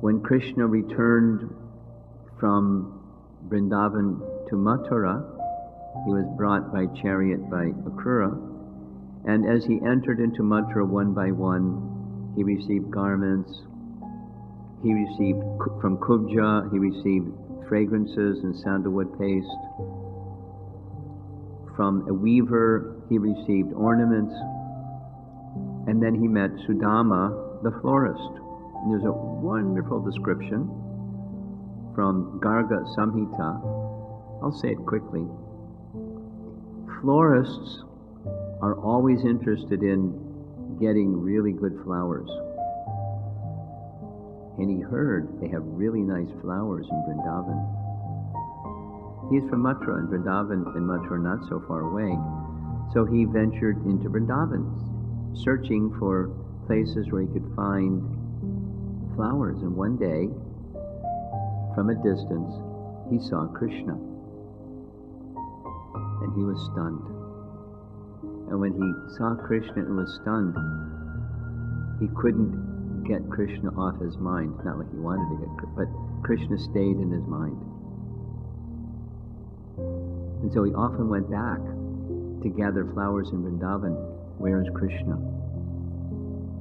When Krishna returned from Vrindavan to Mathura, he was brought by chariot by Akrura, and as he entered into Mathura one by one, he received garments, he received from Kubja, he received fragrances and sandalwood paste. From a weaver, he received ornaments. And then he met Sudama, the florist. And there's a wonderful description from Garga Samhita. I'll say it quickly. Florists are always interested in getting really good flowers. And he heard they have really nice flowers in Vrindavan. He's from Mathura, and Vrindavan and Mathura are not so far away. So he ventured into Vrindavan, searching for places where he could find flowers. And one day, from a distance, he saw Krishna. And he was stunned. And when he saw Krishna and was stunned, he couldn't get Krishna off his mind. Not like he wanted to get, but Krishna stayed in his mind. And so he often went back to gather flowers in Vrindavan. Where is Krishna?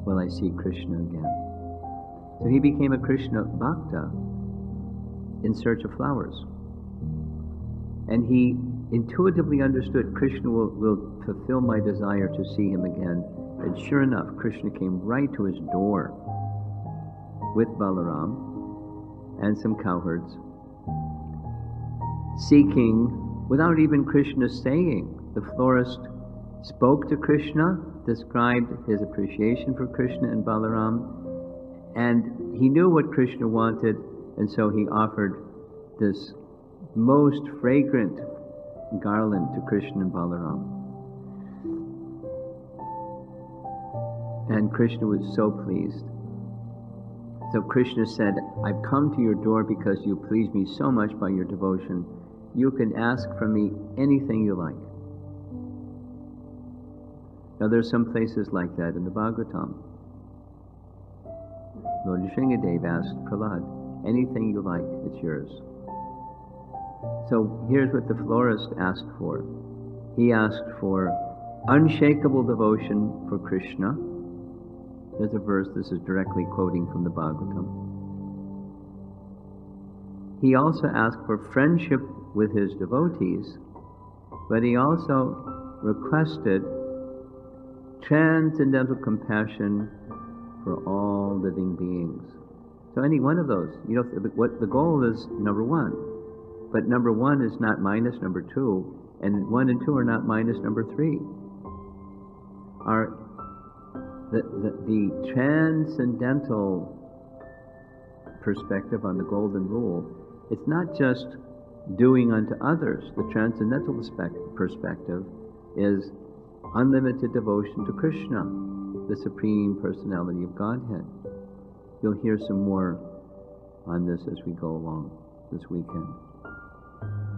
Will I see Krishna again? So he became a Krishna Bhakta in search of flowers. And he intuitively understood Krishna will, will fulfill my desire to see him again. And sure enough, Krishna came right to his door with Balaram and some cowherds, seeking, without even Krishna saying, the florist spoke to Krishna, described his appreciation for Krishna and Balaram, and he knew what Krishna wanted, and so he offered this most fragrant garland to Krishna and Balaram. And Krishna was so pleased. So Krishna said, I've come to your door because you please me so much by your devotion. You can ask from me anything you like. Now there's some places like that in the Bhagavatam. Lord Nrsingadev asked Prahlad, anything you like, it's yours. So here's what the florist asked for. He asked for unshakable devotion for Krishna, there's a verse, this is directly quoting from the Bhagavatam. He also asked for friendship with his devotees, but he also requested transcendental compassion for all living beings. So any one of those, you know, what the goal is number one, but number one is not minus number two, and one and two are not minus number three. Our the, the, the transcendental perspective on the golden rule, it's not just doing unto others. The transcendental perspective is unlimited devotion to Krishna, the Supreme Personality of Godhead. You'll hear some more on this as we go along this weekend.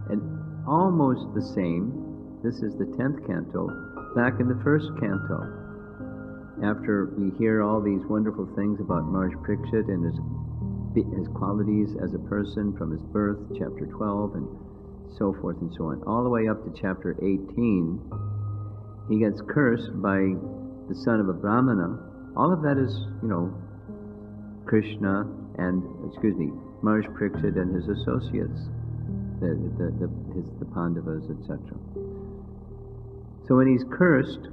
And almost the same, this is the 10th canto, back in the first canto after we hear all these wonderful things about Maharaj Parikshit and his, his qualities as a person from his birth, chapter 12, and so forth and so on, all the way up to chapter 18, he gets cursed by the son of a Brahmana. All of that is, you know, Krishna and, excuse me, Maharaj Parikshit and his associates, the, the, the, his, the Pandavas, etc. So when he's cursed,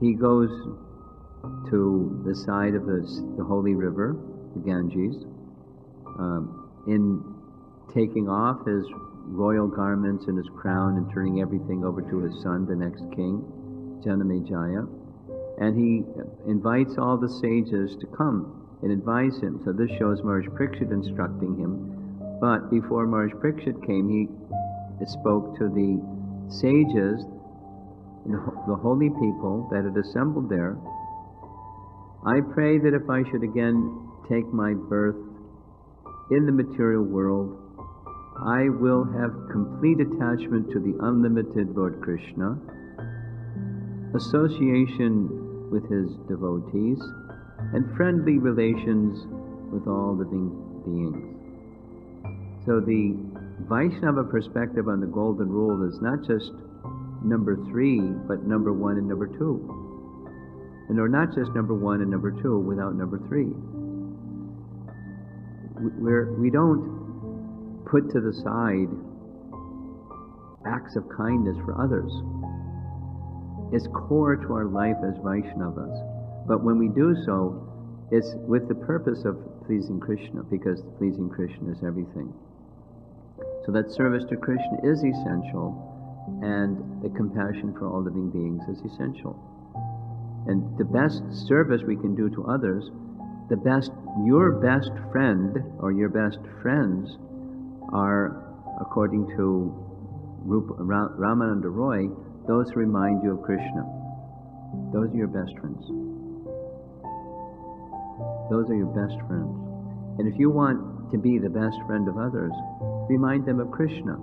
he goes to the side of the, the holy river, the Ganges, um, in taking off his royal garments and his crown and turning everything over to his son, the next king, Janamejaya. And he invites all the sages to come and advise him. So this shows Maharaj Parikshit instructing him. But before Maharaj Parikshit came, he spoke to the sages, the holy people that had assembled there, I pray that if I should again take my birth in the material world, I will have complete attachment to the unlimited Lord Krishna, association with his devotees, and friendly relations with all living beings. So the Vaishnava perspective on the Golden Rule is not just number three, but number one and number two. And or not just number one and number two without number three. We're, we don't put to the side acts of kindness for others. It's core to our life as Vaishnavas. But when we do so, it's with the purpose of pleasing Krishna, because pleasing Krishna is everything. So that service to Krishna is essential, and the compassion for all living beings is essential. And the best service we can do to others, the best, your best friend or your best friends are, according to Rupa, Ramananda Roy, those who remind you of Krishna. Those are your best friends. Those are your best friends. And if you want to be the best friend of others, remind them of Krishna.